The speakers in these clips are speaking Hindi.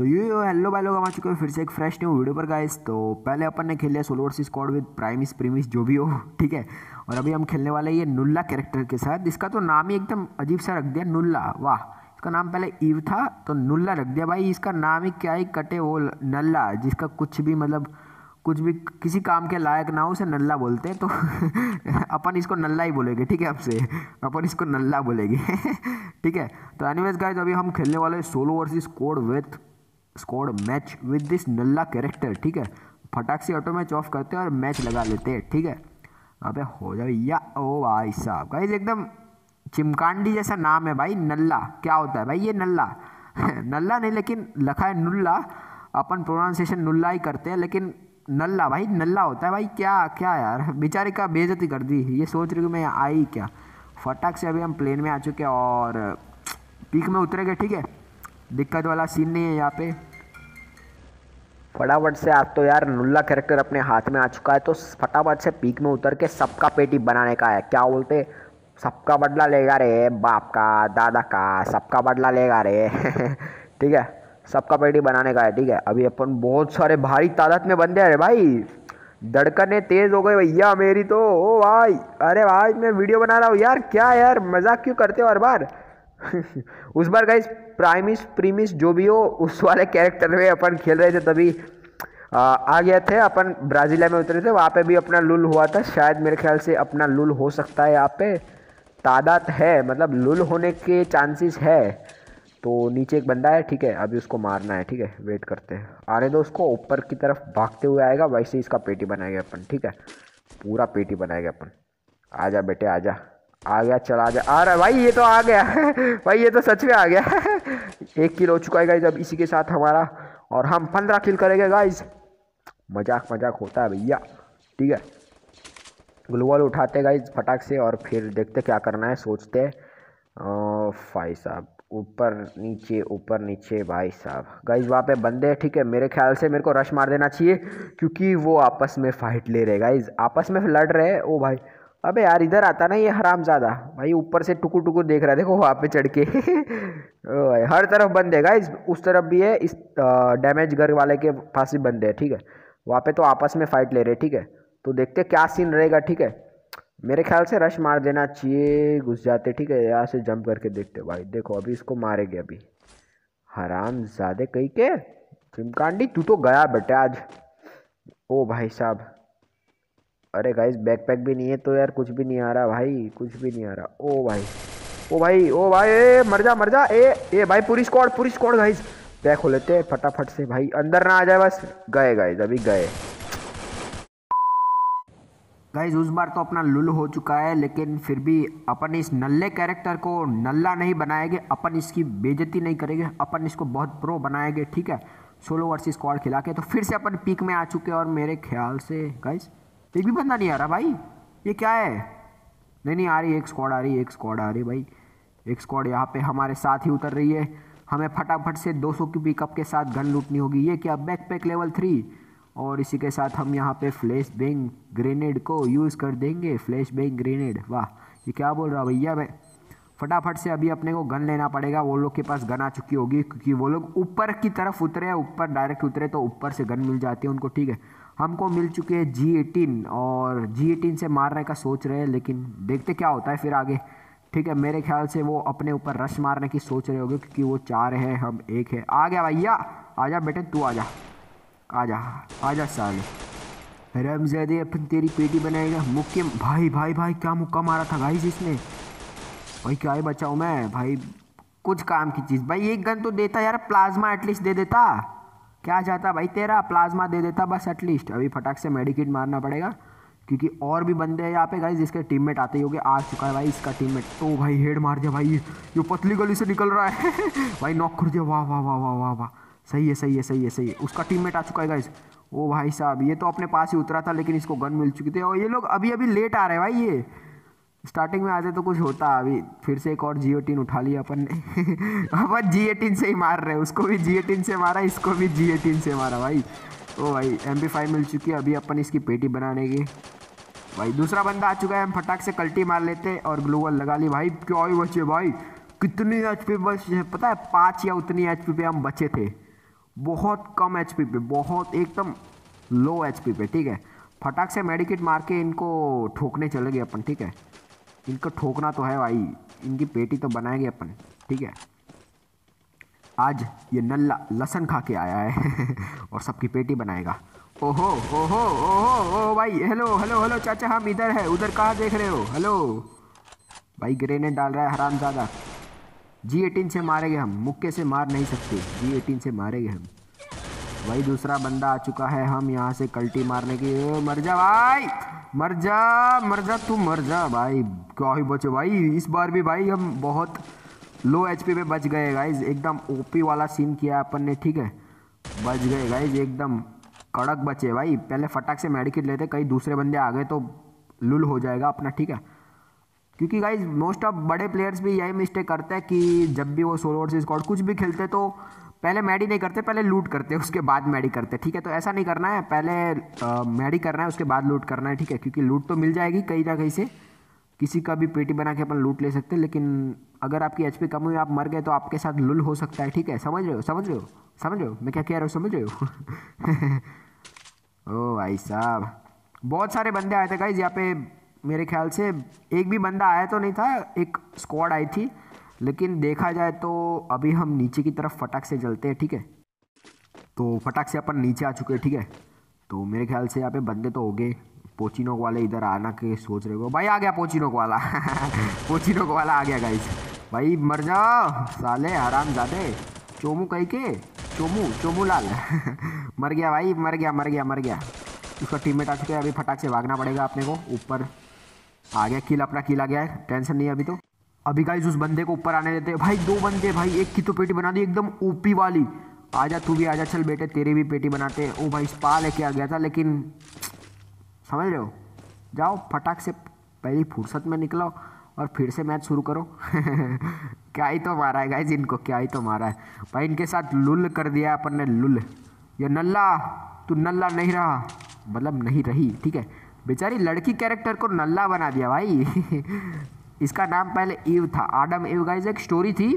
तो ये हेलो भाई लोग, हम आ चुके हैं फिर से एक फ्रेश न्यू वीडियो पर गाइस तो पहले अपन ने खेल लिया सोलो वर्सेस स्क्वाड विद प्राइमिस प्रीमिस जो भी हो ठीक है? और अभी हम खेलने वाले ये नुल्ला कैरेक्टर के साथ। इसका तो नाम ही एकदम अजीब सा रख दिया नुल्ला वाह, इसका नाम पहले ईव था तो नुल्ला रख दिया भाई। इसका नाम ही क्या ही कटे वो नल्ला जिसका कुछ भी मतलब कुछ भी किसी काम के लायक ना हो, उसे नल्ला बोलते हैं। तो अपन इसको नल्ला ही बोलेंगे, ठीक है आपसे अपन इसको नल्ला बोलेंगे, ठीक है? तो एनीवेज गाइस अभी हम खेलने वाले solo versus code with squad match with this Nalla character ठीक है? फटाक से ऑटो मैच ऑफ़ करते हैं और मैच लगा लेते हैं, ठीक है? अबे हो जाए, या, ओ भाई साहब। गाइस एकदम चिमकांडी जैसा नाम है भाई नल्ला क्या होता है भाई, ये नल्ला नल्ला नहीं, लेकिन लखा है नुल्ला अपन प्रोनाउंसिएशन नुल्ला ही करते हैं, लेकिन नल्ला भाई नल्ला होता है भाई, क्या क्या यार? बेचारे का बेजती कर दी। ये सोच रही हूँ मैं आई क्या? फटाक से अभी हम प्लेन में आ चुके हैं और पीक में उतरेंगे ठीक है? दिक्कत वाला सीन नहीं है यहाँ पे। फटाफट से आज तो यार नुल्ला कैरेक्टर अपने हाथ में आ चुका है तो फटाफट से पीक में उतर के सबका पेटी बनाने का है। क्या बोलते सबका बदला लेगा रे, बाप का, दादा का, सबका बदला लेगा रे। ठीक है, सबका पेटी बनाने का है, ठीक है। अभी अपन बहुत सारे भारी तादाद में बंदे हैं भाई। धड़कने तेज हो गए भैया मेरी तो ओ भाई। अरे भाई, मैं वीडियो बना रहा हूँ यार, क्या यार, मज़ाक क्यों करते हो हर बार? उस बार गाइस प्राइमिस प्रीमिस जो भी हो उस वाले कैरेक्टर में अपन खेल रहे थे तभी आ, आ गए थे अपन ब्राज़ीलिया में उतरे थे वहाँ पे भी अपना लुल हुआ था। शायद मेरे ख्याल से अपना लुल हो सकता है यहाँ पे। तादाद है मतलब लुल होने के चांसेस है। तो नीचे एक बंदा है ठीक है अभी उसको मारना है ठीक है वेट करते हैं। आने दो उसको ऊपर की तरफ़ भागते हुए आएगा वैसे इसका पेटी बनाएगा अपन ठीक है। पूरा पेटी बनाएगा अपन। आजा बेटे आजा। आ गया चला जा। आ रहा है भाई, ये तो आ गया। भाई, ये तो सच में आ गया। एक किल हो चुका है गाइज़ अब इसी के साथ हमारा। और हम पंद्रह किल करेंगे गाइज़ मज़ाक मज़ाक होता है भैया। ठीक है। ग्लूवल उठाते गाइज़ फटाक से और फिर देखते क्या करना है, सोचते भाई साहब, ऊपर नीचे ऊपर नीचे, भाई साहब। गाइज़ वहाँ पे बंदे हैं, ठीक है। मेरे ख्याल से मेरे को रश मार देना चाहिए, क्योंकि वो आपस में फाइट ले रहे गाइज़ आपस में लड़ रहे ओ भाई। अबे यार, इधर आता ना ये हराम ज़्यादा। भाई, ऊपर से टुकुर टुकुर देख रहा है, देखो, वहाँ पे चढ़ के। हर तरफ़ बंद है गाइज़ उस तरफ़ भी है, इस डैमेज घर वाले के पास भी बंद है, ठीक है। वहाँ पे तो आपस में फाइट ले रहे, ठीक है। तो देखते क्या सीन रहेगा, ठीक है। मेरे ख्याल से रश मार देना चाहिए, घुस जाते, ठीक है। यहाँ से जंप करके देखते भाई, देखो, अभी इसको मारेंगे, अभी। हराम ज़्यादा कही के? चिमकांडी, तू तो गया, बेटे आज। ओ भाई साहब। अरे गाइस बैकपैक भी नहीं है तो यार कुछ भी नहीं आ रहा भाई, कुछ भी नहीं आ रहा। ओ भाई ओ भाई ओ भाई, ए मर जा मर जा, ए ए भाई, पूरी स्क्वाड पूरी स्क्वाड गाइस बैक हो लेते हैं फटाफट से भाई, अंदर ना आ जाए बस। गए गाइस अभी गए। गाइज़ उस बार तो अपना लुल हो चुका है, लेकिन फिर भी अपन इस नल्ले कैरेक्टर को नल्ला नहीं बनाएँगे, अपन इसकी बेजती नहीं करेंगे, अपन इसको बहुत प्रो बनाएँगे, ठीक है? सोलो वर्सेस स्क्वाड खिला के तो फिर से अपन पीक में आ चुके हैं और मेरे ख्याल से गाइज़ एक भी बंदा नहीं आ रहा भाई। ये क्या है? नहीं नहीं, आ रही एक स्क्वाड आ रही एक स्क्वाड आ रही भाई। एक स्क्वाड यहाँ पे हमारे साथ ही उतर रही है। हमें फटाफट से 200 की पिकअप के साथ गन लूटनी होगी। ये क्या बैक पैक लेवल थ्री और इसी के साथ हम यहाँ पे फ्लैश बैंग ग्रेनेड को यूज़ कर देंगे। फ्लैश बैंग ग्रेनेड वाह, ये क्या बोल रहा भैया मैं? फटाफट से अभी अपने को गन लेना पड़ेगा। वो लोग के पास गन आ चुकी होगी, क्योंकि वो लोग ऊपर की तरफ़ उतरे ऊपर डायरेक्ट उतरे तो ऊपर से गन मिल जाती है उनको, ठीक है। हमको मिल चुके हैं जी एटीन और जी एटीन से मारने का सोच रहे हैं, लेकिन देखते क्या होता है फिर आगे। ठीक है, मेरे ख्याल से वो अपने ऊपर रश मारने की सोच रहे होंगे क्योंकि वो चार है, हम एक है। आ गया भैया, आ जा बेटे, तू आजा आजा आजा साले। रमजादे अपन तेरी पेटी बनाएगा। मुक्के भाई भाई भाई, क्या मुक्का मारा था भाई जिसने भाई, क्या ही बचाऊँ मैं? भाई, कुछ काम की चीज़। भाई, एक गन तो देता यार प्लाज्मा एटलीस्ट दे देता। क्या चाहता भाई तेरा? प्लाज्मा दे देता बस एटलीस्ट अभी फटाक से मेडिकेट मारना पड़ेगा, क्योंकि और भी बंदे हैं यहाँ पे गाइस जिसके टीममेट आते ही होंगे, आ चुका है भाई इसका टीममेट तो भाई हेड मार दिया भाई। ये पतली गली से निकल रहा है। भाई नॉक कर दिया। वाह वाह वाह वाह वाह वाह। सही है सही है सही है सही है। उसका टीममेट आ चुका है गाइज़ ओ भाई साहब, ये तो अपने पास ही उतरा था, लेकिन इसको गन मिल चुकी थी। और ये लोग अभी अभी लेट आ रहे हैं भाई ये। स्टार्टिंग में आते तो कुछ होता, अभी फिर से एक और जी एटीन उठा लिया अपन ने। अपन जी एटीन से ही मार रहे हैं, उसको भी जी एटीन से मारा, इसको भी जी एटीन से मारा भाई। ओ भाई एम फाइव मिल चुकी है, अभी अपन इसकी पेटी बनाने की। भाई, दूसरा बंदा आ चुका है, हम फटाक से कल्टी मार लेते और ग्लोवल लगा ली। भाई, क्या ही बचे भाई, कितनी एच पी बस पता है, पाँच या उतनी एच पी पे हम बचे थे। बहुत कम एचपी पे, बहुत एकदम लो एचपी पे, ठीक है। फटाक से मेडिकेट मार के इनको ठोकने चले गए अपन, ठीक है। इनको ठोकना तो है भाई। इनकी पेटी तो बनाएँगे अपन, ठीक है? आज ये नल्ला लसन खा के आया है और सबकी पेटी बनाएगा। ओहो ओहो ओहो ओ भाई, हेलो हेलो हेलो, चाचा, हम इधर है। उधर कहाँ देख रहे हो? हेलो। भाई, ग्रेनेड डाल रहा है हराम ज़्यादा जी एटीन से मारेंगे हम। मुक्के से मार नहीं सकते। जी एटीन से मारेंगे हम। भाई, दूसरा बंदा आ चुका है हम यहाँ से कल्टी मारने की मर जा भाई। मर जा मर जा, तू मर जा भाई। क्या ही बचे भाई। इस बार भी भाई हम बहुत लो एचपी पे बच गए गाइज़ एकदम ओपी वाला सीन किया अपन ने, ठीक है? बच गए गाइज़ एकदम कड़क बचे भाई। पहले फटाक से मेडिकेट लेते, कहीं दूसरे बंदे आ गए तो लुल हो जाएगा अपना, ठीक है? क्योंकि गाइज़ मोस्ट ऑफ़ बड़े प्लेयर्स भी यही मिस्टेक करते हैं कि जब भी वो सोलो वर्सेस स्कॉट कुछ भी खेलते तो पहले मैडी नहीं करते, पहले लूट करते, उसके बाद मैडी करते, ठीक है? तो ऐसा नहीं करना है। पहले मैडी करना है, उसके बाद लूट करना है, ठीक है? क्योंकि लूट तो मिल जाएगी कहीं ना कहीं से। किसी का भी पेटी बना के अपन लूट ले सकते हैं, लेकिन अगर आपकी एच कम हुई, आप मर गए तो आपके साथ लुल हो सकता है, ठीक है? समझ रहे हो? समझ रहे हो? समझ रहे हो? मैं क्या कह रहा हूँ, समझ रहे हो? ओ भाई साहब, बहुत सारे बंदे आए थे गाइज़ यहाँ पे मेरे ख्याल से एक भी बंदा आया तो नहीं था, एक स्क्वाड आई थी। लेकिन देखा जाए तो अभी हम नीचे की तरफ़ फटाक से जलते हैं, ठीक है? तो फटाक से अपन नीचे आ चुके हैं, ठीक है? तो मेरे ख्याल से यहाँ पे बंदे तो हो गए पोचिनोक वाले इधर आना के सोच रहे हो। भाई आ गया पोचिनोक वाला। पोचिनोक वाला आ गया गाइस भाई मर जाओ साले, आराम जाते चोमू कही के? चोमू चोमू लाल। मर गया भाई, मर गया मर गया मर गया। उसका टीममेट आ चुके हैं, अभी फटाक से भागना पड़ेगा अपने को। ऊपर आ गया किल अपना किल आ गया है। टेंशन नहीं अभी तो। अभी गाइज़ उस बंदे को ऊपर आने देते भाई, दो बंदे, भाई, एक की तो पेटी बना दी, एकदम ओपी वाली। आजा तू भी आजा, चल बेटे, तेरी भी पेटी बनाते हैं। ओ भाई स्पा लेके आ गया था, लेकिन समझ रहे हो? जाओ, फटाक से पहली फुर्सत में निकलो और फिर से मैच शुरू करो। क्या ही तो मारा है गाइज़ इनको, क्या ही तो मारा है। भाई, इनके साथ लुल कर दिया अपन ने, लुल। ये नल्ला, तू नल्ला नहीं रहा। मतलब नहीं रही, ठीक है। बेचारी लड़की कैरेक्टर को नल्ला बना दिया भाई। इसका नाम पहले ईव था। आडम ईव गाइज़ एक स्टोरी थी।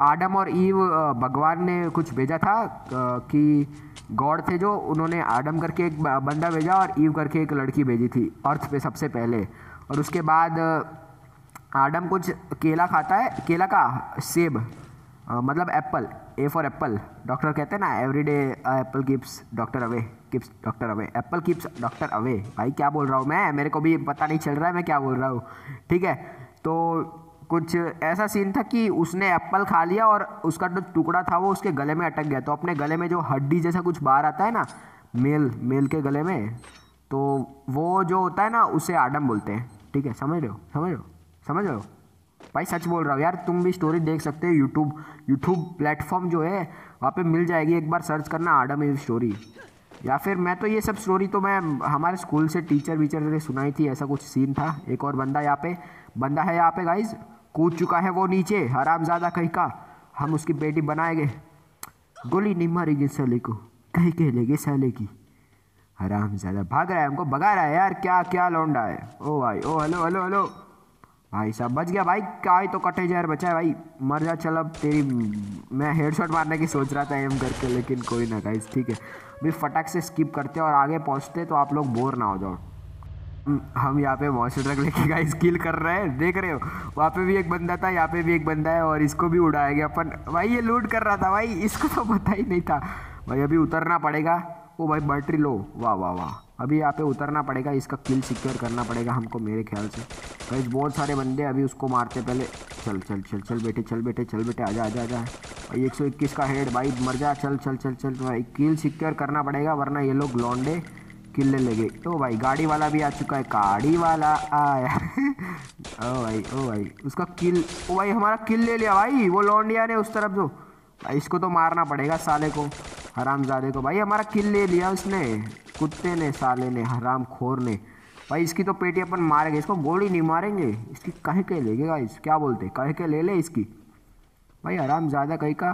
आडम और ईव भगवान ने कुछ भेजा था कि गॉड थे जो, उन्होंने आडम करके एक बंदा भेजा और ईव करके एक लड़की भेजी थी, अर्थ पे सबसे पहले। और उसके बाद आडम कुछ केला खाता है, केला का सेब मतलब apple A for apple doctor कहते हैं ना every day apple keeps doctor away keeps doctor away apple keeps doctor away भाई, क्या बोल रहा हूँ मैं? मेरे को भी पता नहीं चल रहा है मैं क्या बोल रहा हूँ। ठीक है? तो कुछ ऐसा सीन था कि उसने एप्पल खा लिया और उसका जो टुकड़ा था वो उसके गले में अटक गया। तो अपने गले में जो हड्डी जैसा कुछ बाहर आता है ना, मेल मेल के गले में तो वो जो होता है ना, उसे आडम बोलते हैं। ठीक है? समझ रहे हो? समझ रहे हो? समझ रहे हो? भाई, सच बोल रहा हूँ यार, तुम भी स्टोरी देख सकते हो यूट्यूब यूट्यूब प्लेटफॉर्म जो है, वहाँ पे मिल जाएगी। एक बार सर्च करना आडम इज़ स्टोरी या फिर मैं तो ये सब स्टोरी तो मैं हमारे स्कूल से टीचर वीचर ने सुनाई थी, ऐसा कुछ सीन था। एक और बंदा यहाँ पे, बंदा है यहाँ पे गाइज़ कूद चुका है वो नीचे हराम ज़्यादा कहीं का। हम उसकी बेटी बनाएँगे गोली नहीं मारेगी साले को, कहीं कह लेंगे साले की। हराम ज़्यादा भाग रहा है, हमको भगा रहा है, यार, क्या क्या लौंडा है? ओ भाई, ओ हेलो हेलो हेलो भाई साहब बच गया भाई। क्या ही तो कटे यार बचा है भाई। मर जा, चल अब तेरी मैं हेडशॉट मारने की सोच रहा था एम करके, लेकिन कोई ना गाइस ठीक है। भी फटाक से स्किप करते और आगे पहुँचते तो आप लोग बोर ना हो जाओ। हम यहाँ पे मॉन्स्टर ट्रक लेके गाइस किल कर रहे हैं। देख रहे हो? वहाँ पे भी एक बंदा था, यहाँ पे भी एक बंदा है और इसको भी उड़ाया गया। अपन भाई, ये लूट कर रहा था भाई। इसको तो पता ही नहीं था। भाई, अभी उतरना पड़ेगा। ओ भाई बैटरी लो वाह वाह वाह। अभी यहाँ पे उतरना पड़ेगा, इसका किल सिक्योर करना पड़ेगा हमको मेरे ख्याल से। भाई बहुत सारे बंदे अभी उसको मारते पहले। चल चल चल चल बेटे चल बेटे चल बेटे, आजा आजा आजा। भाई, एक सौ इक्कीस का हेड भाई, मर जा। चल चल चल चल भाई किल सिक्योर करना पड़ेगा, वरना ये लोग लॉन्डे किल ले लेंगे। ओ भाई, गाड़ी वाला भी आ चुका है, गाड़ी वाला आया ओ भाई ओ भाई, उसका किल ओ भाई, हमारा किल ले लिया भाई, वो लॉन्डिया ने उस तरफ़ जो। भाई, इसको तो मारना पड़ेगा साले को, हरामजादे को। भाई, हमारा किल ले लिया उसने। कुत्ते ने, साले ने, हराम खोर ने। भाई, इसकी तो पेटी अपन मारेंगे, इसको गोली नहीं मारेंगे। इसकी कहे के लेगे गाइस क्या बोलते कहे के ले ले इसकी। भाई, आराम ज़्यादा कहीं का।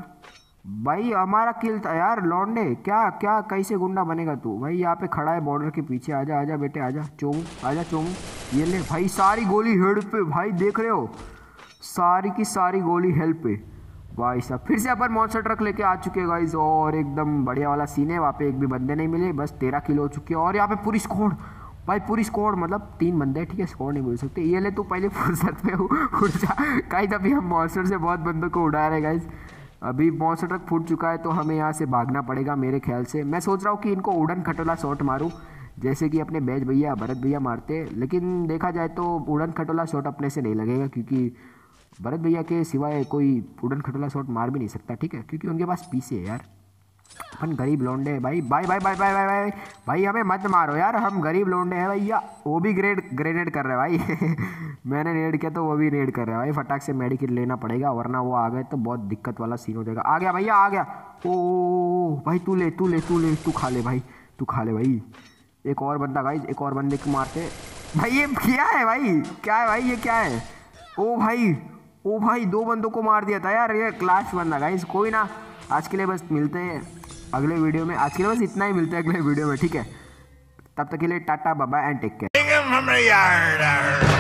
भाई, हमारा किल था यार लौंडे क्या क्या, कैसे गुंडा बनेगा तू? भाई, यहाँ पे खड़ा है बॉर्डर के पीछे। आजा आजा बेटे, आजा चोमू आजा चोमू ये ले, भाई, सारी गोली हेड पे। भाई, देख रहे हो? सारी की सारी गोली हेल्प पे। भाई साहब, फिर से अपन मॉन्स्टर ट्रक लेके आ चुके हैं गाइज़ और एकदम बढ़िया वाला सीन है, वहाँ पे एक भी बंदे नहीं मिले, बस तेरह किलो हो चुके हैं और यहाँ पे पूरी स्कोड भाई पूरी स्कोड मतलब तीन बंदे ठीक है स्कोड नहीं बोल सकते। ये ले तू पहले फुर्सत में उड़ जा। गाइस अभी हम मॉन्स्टर से बहुत बंदों को उड़ा रहे गाइज़ अभी मॉन्स्टर ट्रक फूट चुका है तो हमें यहाँ से भागना पड़ेगा मेरे ख्याल से। मैं सोच रहा हूँ कि इनको उड़न खटोला शॉट मारूँ, जैसे कि अपने बैज भैया, भरत भैया मारते लेकिन देखा जाए तो उड़न खटोला शॉट अपने से नहीं लगेगा, क्योंकि भरत भैया के सिवाय कोई उड़न खटोला शॉट मार भी नहीं सकता, ठीक है? क्योंकि उनके पास पीसे है यार। अपन गरीब लौंडे हैं भाई। भाई भाई भाई भाई भाई भाई भाई, हमें मत मारो यार, हम गरीब लौंडे हैं भैया। वो भी ग्रेड, ग्रेनेड कर रहे हैं भाई। मैंने रेड किया तो वो भी रेड कर रहे हैं भाई। फटाक से मेडिकेट लेना पड़ेगा, वरना वो आ गए तो बहुत दिक्कत वाला सीन हो जाएगा। आ गया भैया, आ गया। ओ, भाई, तू ले तू ले तू ले, तू खा ले भाई, तू खा ले भाई। एक और बंदा भाई एक और बंदे को मारते। भाई, ये क्या है भाई? क्या है भाई? ये क्या है? ओ भाई ओ भाई, दो बंदों को मार दिया था यार, ये क्लास बंदा गाइस कोई ना, आज के लिए बस मिलते हैं अगले वीडियो में। आज के लिए बस इतना ही, मिलते हैं अगले वीडियो में, ठीक है? तब तक के लिए टाटा, बाबा एंड टेक केयर